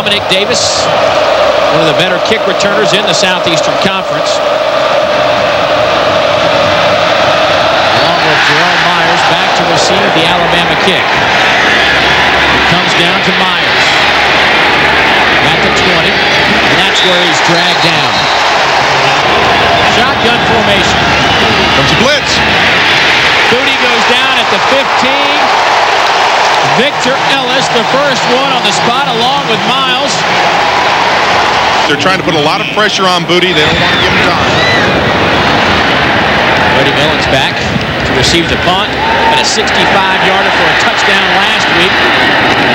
Domanick Davis, one of the better kick returners in the Southeastern Conference. Along with Jerome Myers back to receive the Alabama kick. It comes down to Myers. At the 20, and that's where he's dragged down. Shotgun formation. Comes a blitz. Booty goes down at the 15. Victor Ellis, the first one on the spot, along with Myles. They're trying to put a lot of pressure on Booty. They don't want to give him time. Buddy Milons back to receive the punt and a 65-yarder for a touchdown last week.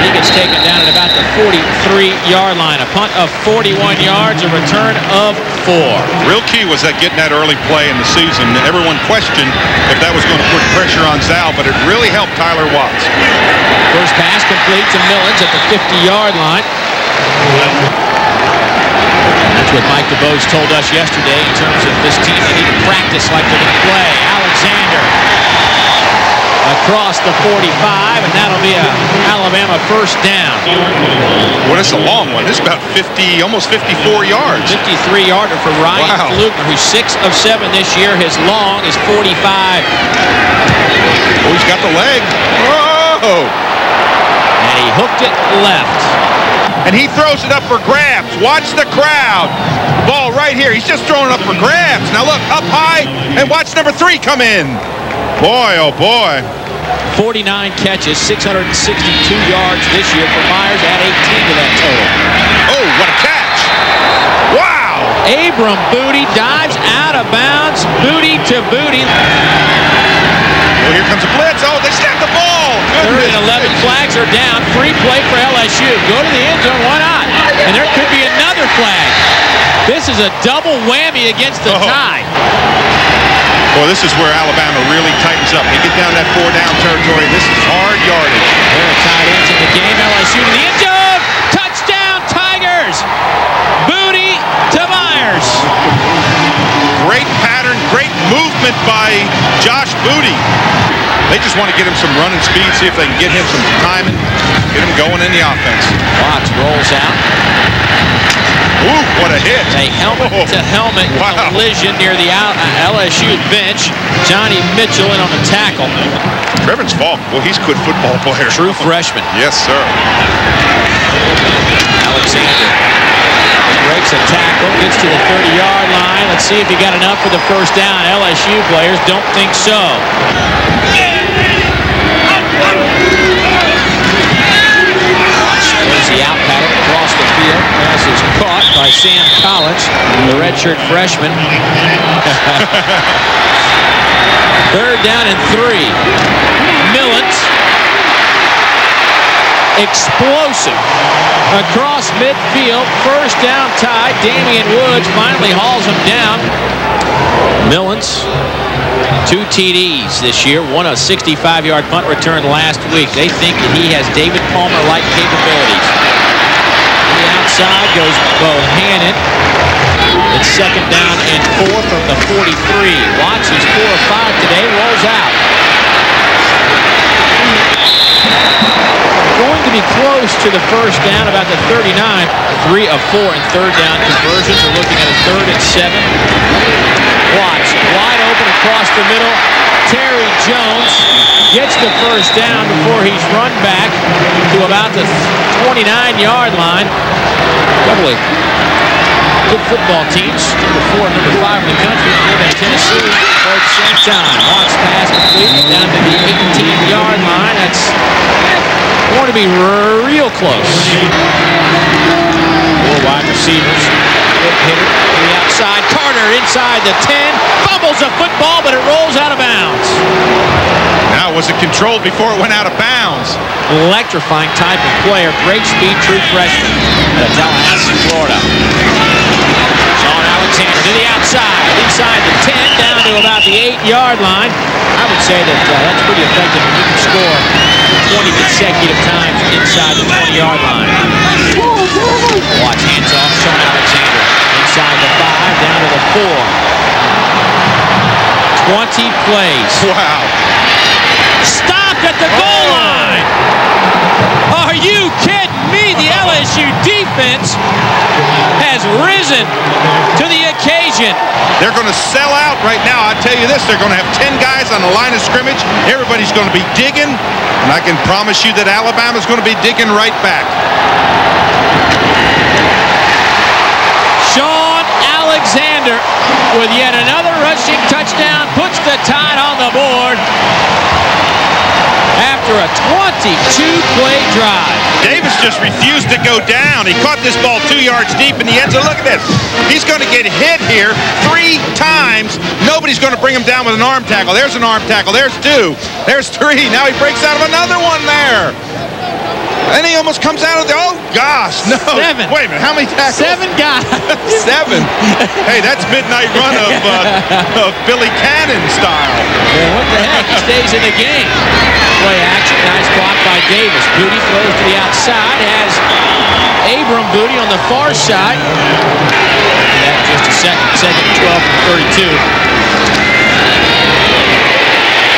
He gets taken down at about the 43-yard line. A punt of 41 yards, a return of four. Real key was that getting that early play in the season. Everyone questioned if that was going to put pressure on Zow, but it really helped Tyler Watts. First pass complete to Milons at the 50-yard line. That's what Mike DuBose told us yesterday in terms of this team. They need to practice like they're going to play. Alexander across the 45, and that'll be a Alabama first down. Well, it's a long one. This is about 50, almost 54 yards. 53-yarder for Ryan Wow. Pflugner, who's 6 of 7 this year. His long is 45. Oh, he's got the leg. Oh! And he hooked it left. And he throws it up for grabs. Watch the crowd. Ball right here. He's just throwing it up for grabs. Now look, up high, and watch number three come in. Boy, oh boy. 49 catches, 662 yards this year for Myers. Add 18 to that total. Oh, what a catch. Wow. Abram Booty dives out of bounds. Booty to Booty. Well, here comes a blitz. Oh, they snapped the ball. Third and 11 flags are down. Free play for LSU. Go to the end zone. Why not? And there could be another flag. This is a double whammy against the Oh. tie. Boy, this is where Alabama really tightens up. They get down that four down territory. This is hard yardage. There are tight ends in the game. LSU to the end zone. Touchdown, Tigers. Booty to Myers. Great pattern, great movement by Josh Booty. They just want to get him some running speed, see if they can get him some timing, get him going in the offense. Watts rolls out. Ooh, what a hit. A helmet to helmet Wow. collision near the uh, LSU bench. Johnny Mitchell in on the tackle. Trevor Faulk, well, he's a good football player. True freshman. Yes, sir. Alexander breaks a tackle, gets to the 30-yard line. Let's see if he got enough for the first down. LSU players don't think so. Throws the out pattern across the field. Pass is caught by Sam Collins, the redshirt freshman. Third down and three. Milons explosive across midfield. First down tie. Damian Woods finally hauls him down. Milons, two TDs this year. One a 65-yard punt return last week. They think that he has David Palmer-like capabilities. Outside goes Bohannon. It's second down and four from the 43. Watts is four or five today. Rolls out. Going to be close to the first down, about the 39. Three of four in third down conversions. We're looking at a third and seven. Watts wide open across the middle. Terry Jones gets the first down before he's run back to about the 29-yard line. Of good football teams, number four number five in the country, and Tennessee, at the same time. Watts pass completed down to the 18-yard line. That's going to be real close. Four wide receivers. Quick hitter to the outside. Carter inside the 10. Fumbles a football, but it rolls out of bounds. Now, was it controlled before it went out of bounds? Electrifying type of player. Great speed, true freshman Tallahassee, Florida. Shaun Alexander to the outside. Inside the 10, down to about the 8-yard line. I would say that uh, that's pretty effective if you can score 20 consecutive times inside the 20-yard line. Watch hands off Shaun Alexander. Inside the 5, down to the 4. 20 plays. Wow. Stopped at the goal line. Are you kidding me? The LSU defense has risen to the occasion. They're going to sell out right now. I tell you this, they're going to have 10 guys on the line of scrimmage. Everybody's going to be digging, and I can promise you that Alabama's going to be digging right back. Shaun Alexander with yet another rushing touchdown puts the tide on the board after a 22-play drive. Davis just refused to go down. He caught this ball two yards deep in the end zone. Look at this. He's going to get hit here three times. Nobody's going to bring him down with an arm tackle. There's an arm tackle. There's two. There's three. Now he breaks out of another one there. And he almost comes out of the. Oh, gosh. No. Seven. Wait a minute. How many tackles? Seven guys. Seven. hey, that's midnight run of, uh, of Billy Cannon style. What the heck? He stays in the game. Play action. Nice block by Davis. Booty throws to the outside. Has Abram Booty on the far side. That just a second. Second, 12 32.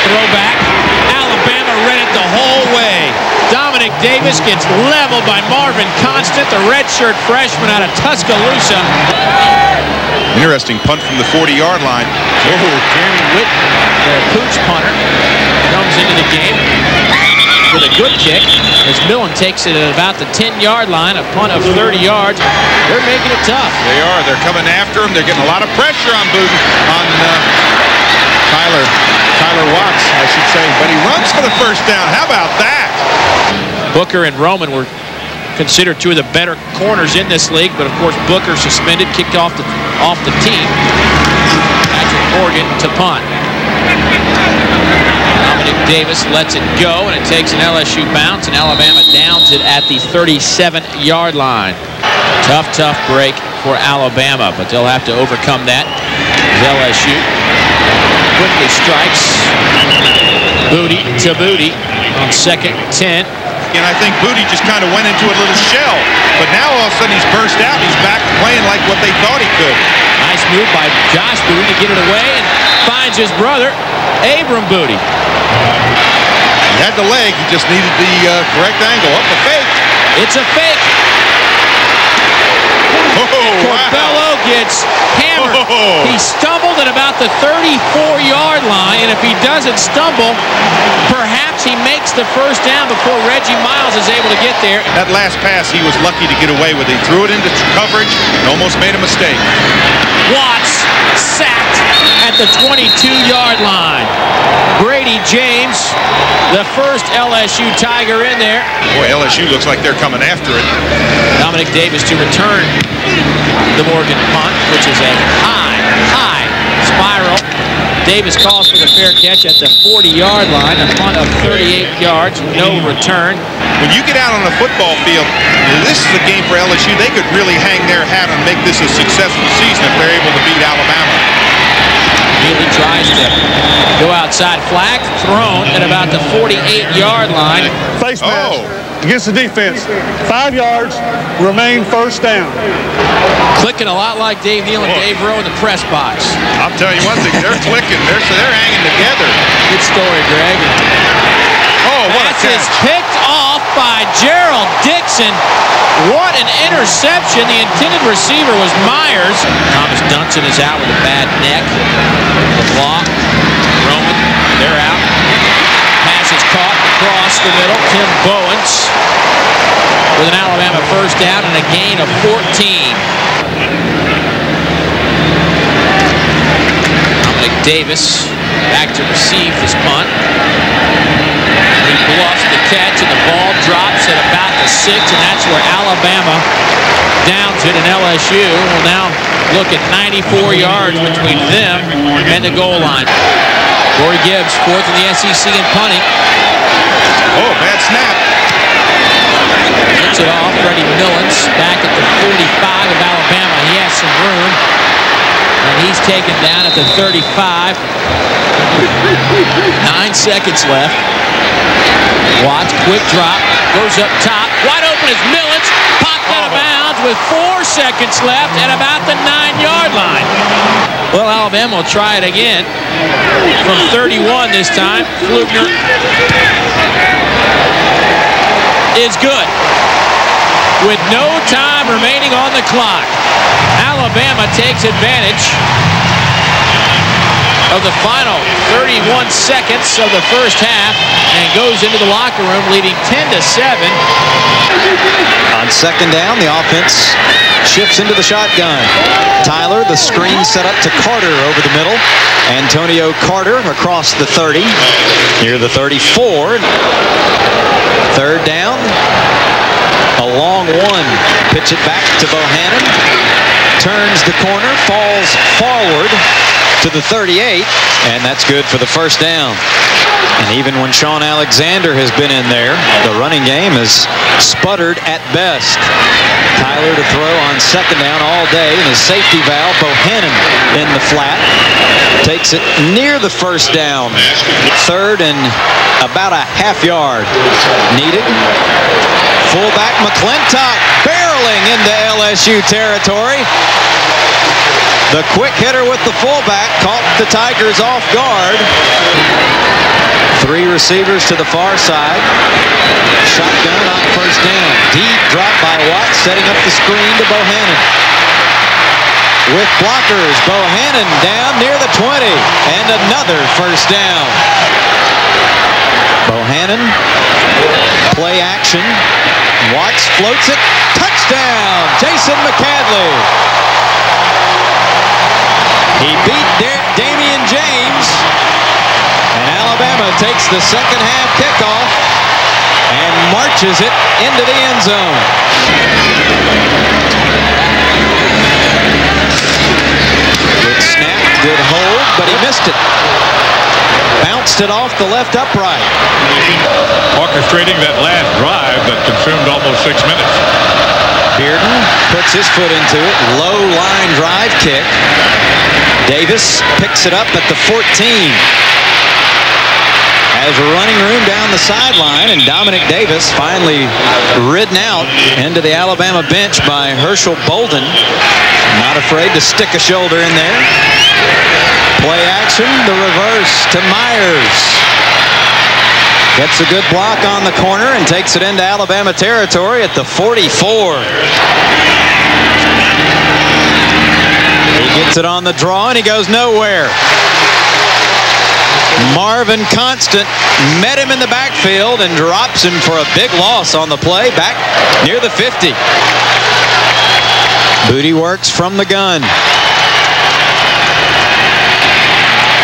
Throwback. Alabama read it the whole way. Domanick Davis gets leveled by Marvin Constant, the redshirt freshman out of Tuscaloosa. Interesting punt from the 40-yard line. Oh, Jeremy Whitten, the pooch punter, comes into the game with a good kick as Millen takes it at about the 10-yard line, a punt of 30 yards. They're making it tough. They are. They're coming after him. They're getting a lot of pressure on Booten, on uh, Tyler, Tyler Watts, I should say. But he runs for the first down. How about that? Booker and Roman were considered two of the better corners in this league, but of course Booker suspended, kicked off the off the team. Patrick Morgan to punt. Domanick Davis lets it go, and it takes an LSU bounce, and Alabama downs it at the 37-yard line. Tough, tough break for Alabama, but they'll have to overcome that. LSU quickly strikes. Booty to Booty on second 10. And I think Booty just kind of went into a little shell. But now all of a sudden he's burst out. He's back playing like what they thought he could. Nice move by Josh Booty to get it away and finds his brother, Abram Booty. He had the leg. He just needed the uh, correct angle. Up the fake. It's a fake. Oh, wow. Gets hammered. Oh. He stumbled at about the 34-yard line, and if he doesn't stumble, perhaps he makes the first down before Reggie Myles is able to get there. That last pass he was lucky to get away with. He threw it into coverage and almost made a mistake. Watts sacked at the 22-yard line. Bradie James, the first LSU Tiger in there. Boy, LSU looks like they're coming after it. Domanick Davis to return the Morgan punt, which is a high, high spiral. Davis calls for the fair catch at the 40-yard line, a punt of 38 yards, no return. When you get out on a football field, this is a game for LSU. They could really hang their hat and make this a successful season if they're able to beat Alabama. Healy tries to go outside. Flag thrown at about the 48-yard line. Face oh. mask Oh. against the defense. Five yards, remain first down. Clicking a lot like Dave Neal and Boy. Dave Rowe in the press box. I'll tell you one thing, they're clicking. They're, they're hanging together. Good story, Greg. Oh, what a Pass is catch. picked off by Gerald Dixon. What an interception. The intended receiver was Myers. Thomas Dunson is out with a bad neck. The block. Roman, they're out. Pass is caught across the middle. Tim Bowens with an Alabama first down and a gain of 14. Domanick Davis back to receive his punt. He bluffs the catch, and the ball drops at about the six, and that's where Alabama downs it, and LSU will now look at 94 yards between them and the goal line. Corey Gibbs, fourth in the SEC in punting. Oh, bad snap. Gets it off. Freddie Milons back at the 45 of Alabama. He has some room. And he's taken down at the 35. Nine seconds left. Watch, quick drop, goes up top. Wide open is Milons. Popped out of oh. bounds with four seconds left at about the nine-yard line. Well, Alabama will try it again. From 31 this time. Pflugner is good. with no time remaining on the clock. Alabama takes advantage of the final 31 seconds of the first half and goes into the locker room leading 10 to 7. On second down, the offense shifts into the shotgun. Tyler, the screen set up to Carter over the middle. Antonio Carter across the 30, near the 34. Third down, a long one. Pitch it back to Bohannon. Turns the corner, falls forward to the 38, and that's good for the first down. And even when Shaun Alexander has been in there, the running game has sputtered at best. Tyler to throw on second down all day, and his safety valve, Bohannon in the flat, takes it near the first down. Third and about a half yard needed. Fullback McClintock barreling into LSU territory. The quick hitter with the fullback caught the Tigers off guard. Three receivers to the far side. Shotgun on first down. Deep drop by Watt, setting up the screen to Bohannon. With blockers, Bohannon down near the 20. And another first down. Bohannon, play action. Watts floats it. Touchdown, Jason McAddley. He beat da- Damian James. And Alabama takes the second half kickoff and marches it into the end zone. Good snap, good hold, but he missed it. Bounced it off the left upright. Orchestrating that last drive that consumed almost six minutes. Bearden puts his foot into it. Low line drive kick. Davis picks it up at the 14. Has running room down the sideline, and Domanick Davis finally ridden out into the Alabama bench by Herschel Bolden. Not afraid to stick a shoulder in there. Play action, the reverse to Myers. Gets a good block on the corner and takes it into Alabama territory at the 44. He gets it on the draw and he goes nowhere. Marvin Constant met him in the backfield and drops him for a big loss on the play back near the 50. Booty works from the gun.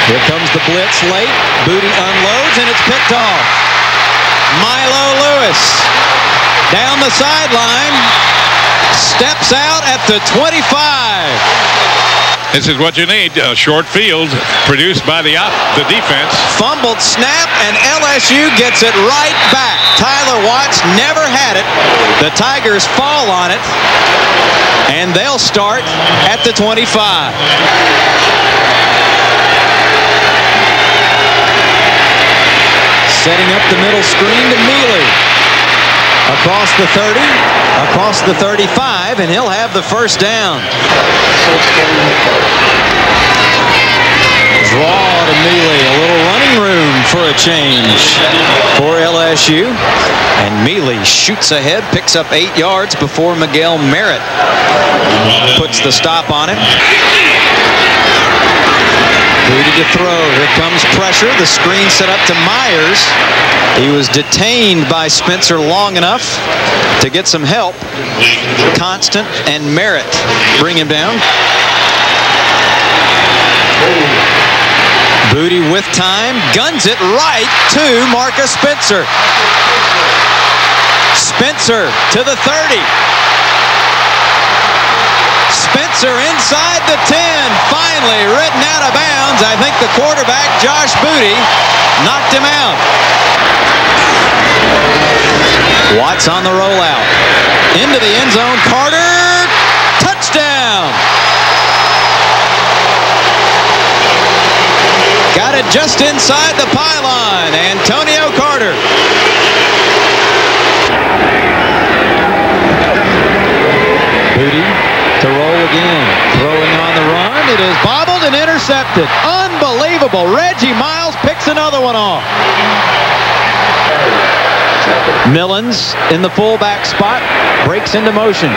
Here comes the blitz late. Booty unloads and it's picked off. Milo Lewis down the sideline. Steps out at the 25. This is what you need. A short field produced by the op the defense. Fumbled snap, and LSU gets it right back. Tyler Watts never had it. The Tigers fall on it, and they'll start at the 25. Setting up the middle screen to Mealey. Across the 30, across the 35, and he'll have the first down. Draw to Mealey. A little running room for a change for LSU. And Mealey shoots ahead, picks up eight yards before Miguel Merritt puts the stop on him. Booty to throw. Here comes pressure. The screen set up to Myers. He was detained by Spencer long enough to get some help. Constant and Merritt bring him down. Booty with time, guns it right to Marcus Spencer. Spencer to the 30. Spencer inside the 10, finally written out of bounds. I think the quarterback, Josh Booty, knocked him out. Watts on the rollout. Into the end zone, Carter, touchdown! Got it just inside the pylon, Antonio Carter. Booty to roll again. Throwing on the run. It is bobbled and intercepted. Unbelievable. Reggie Myles picks another one off. Milons in the fullback spot, breaks into motion.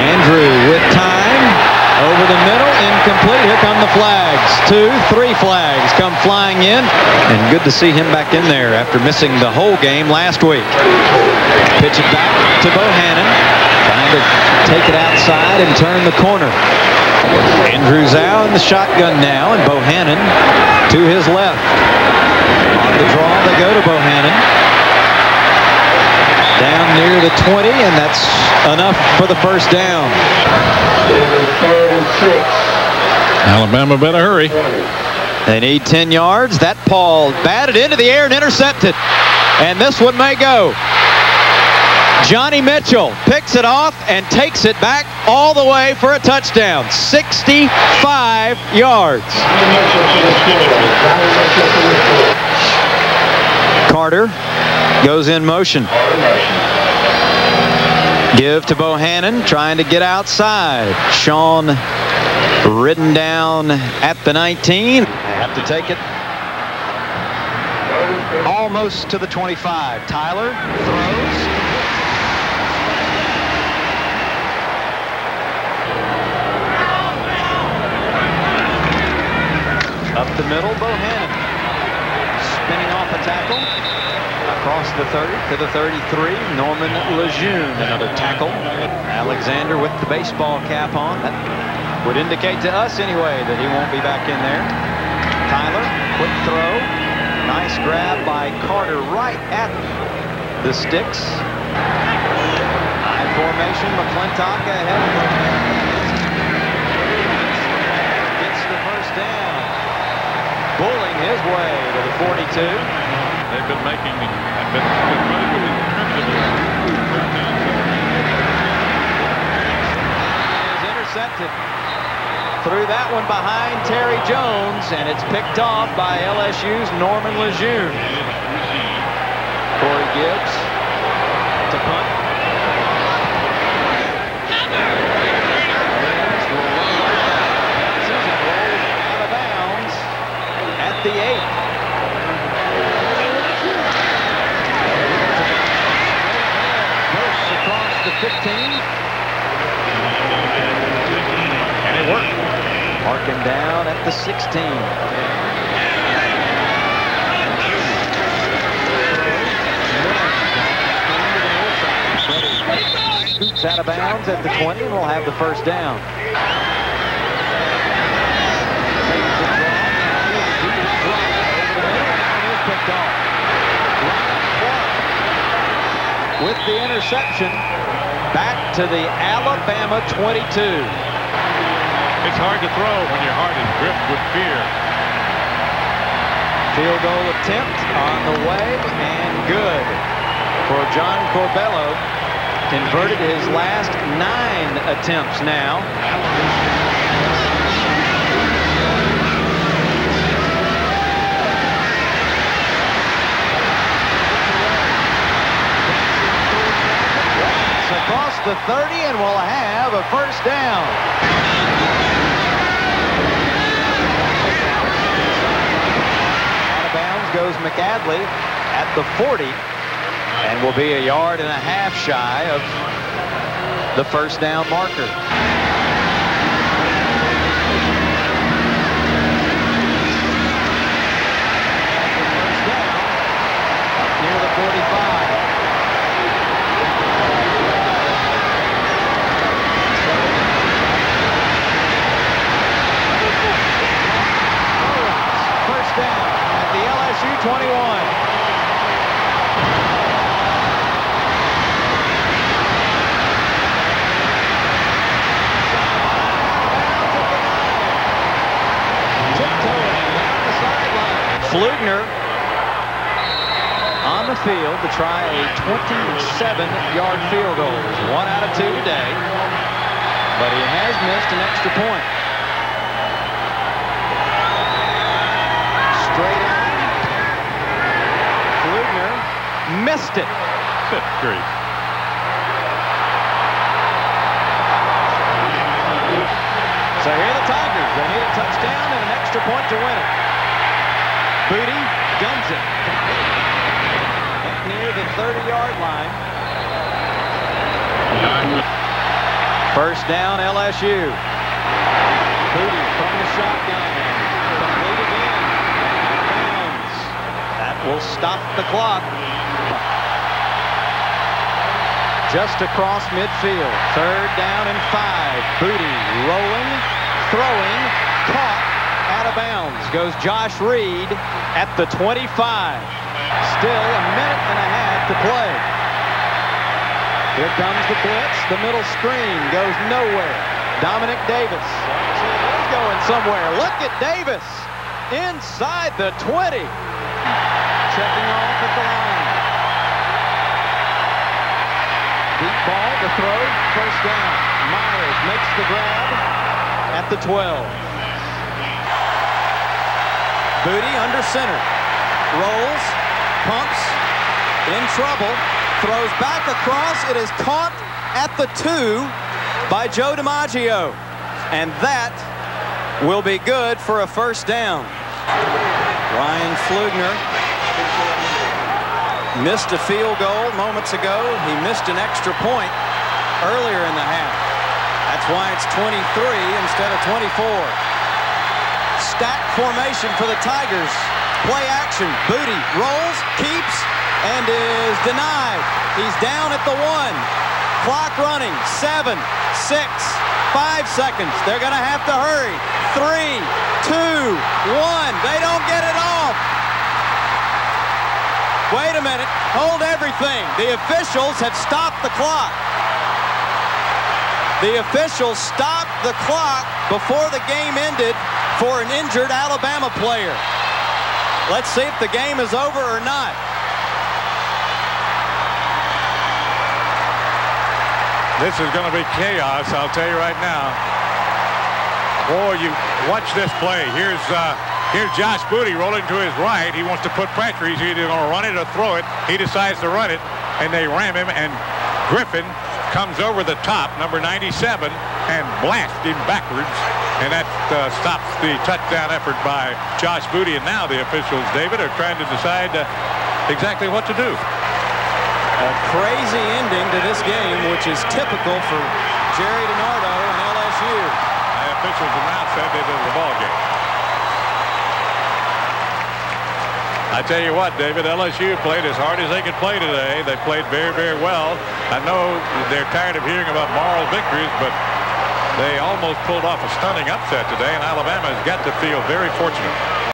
Andrew with time, over the middle, incomplete. Here come the flags. Two, three flags come flying in, and good to see him back in there after missing the whole game last week. Pitch it back to Bohannon, to take it outside and turn the corner. Andrews out in the shotgun now, and Bohannon to his left. On the draw, they go to Bohannon. Down near the 20, and that's enough for the first down. Alabama better hurry. They need 10 yards. That Paul batted into the air and intercepted. And this one may go. Johnny Mitchell picks it off and takes it back all the way for a touchdown. 65 yards. Carter goes in motion. Give to Bohannon, trying to get outside. Shaun ridden down at the 19. Have to take it almost to the 25. Tyler throws. Up the middle, Bohannon. Spinning off a tackle. Across the 30 to the 33. Norman Lejeune, another tackle. Alexander with the baseball cap on. That would indicate to us anyway that he won't be back in there. Tyler, quick throw. Nice grab by Carter right at the sticks. High formation, McClintock ahead. Gets the first down. Bulling his way to the 42. They've been making, have been, been really, really is intercepted. Threw that one behind Terry Jones, and it's picked off by LSU's Norman Lejeune. Corey Gibbs to punt. Rams will run right back. Susan rolls out of bounds at the eight. Bursts across the 15. And it worked. Marking down at the 16. Scoots out of bounds at the 20 and will have the first down. With the interception, back to the Alabama 22. It's hard to throw when your heart is gripped with fear. Field goal attempt on the way and good for John Corbello. Converted his last nine attempts now. It's across the 30 and will have a first down. Out of bounds goes McAddley at the 40 and will be a yard and a half shy of the first down marker. First down, near the 45. First down at the LSU 21. Pflugner on the field to try a 27-yard field goal. One out of two today, but he has missed an extra point. Straight on. Pflugner missed it. Good grief. So here are the Tigers. They need a touchdown and an extra point to win it. Booty guns it. up near the 30-yard line. First down, LSU. Booty from the shotgun. Complete again. That will stop the clock. Just across midfield. Third down and five. Booty rolling, throwing, caught, out of bounds. Goes Josh Reed at the 25. Still a minute and a half to play. Here comes the blitz. The middle screen goes nowhere. Domanick Davis is going somewhere. Look at Davis inside the 20. Checking off at the line. Deep ball to throw. First down. Myers makes the grab at the 12. Booty under center. Rolls. Pumps. In trouble. Throws back across. It is caught at the two by Joe DiMaggio. And that will be good for a first down. Ryan Pflugner missed a field goal moments ago. He missed an extra point earlier in the half. That's why it's 23 instead of 24. Stack formation for the Tigers. Play action. Booty rolls, keeps, and is denied. He's down at the one. Clock running. Seven, six, five seconds. They're going to have to hurry. Three, two, one. They don't get it off. Wait a minute. Hold everything. The officials have stopped the clock. The officials stopped the clock before the game ended for an injured Alabama player. Let's see if the game is over or not. This is going to be chaos, I'll tell you right now. Boy, you watch this play. Here's uh, here's Josh Booty rolling to his right. He wants to put pressure. He's either going to run it or throw it. He decides to run it, and they ram him, and Griffin comes over the top, number 97, and blasts him backwards, and that uh, stops the touchdown effort by Josh Booty. And now the officials, David, are trying to decide uh, exactly what to do. A crazy ending to this game, which is typical for Gerry DiNardo and LSU. The officials have now said that it was a ball game. I tell you what, David, LSU played as hard as they could play today. They played very, very well. I know they're tired of hearing about moral victories, but they almost pulled off a stunning upset today, and Alabama has got to feel very fortunate.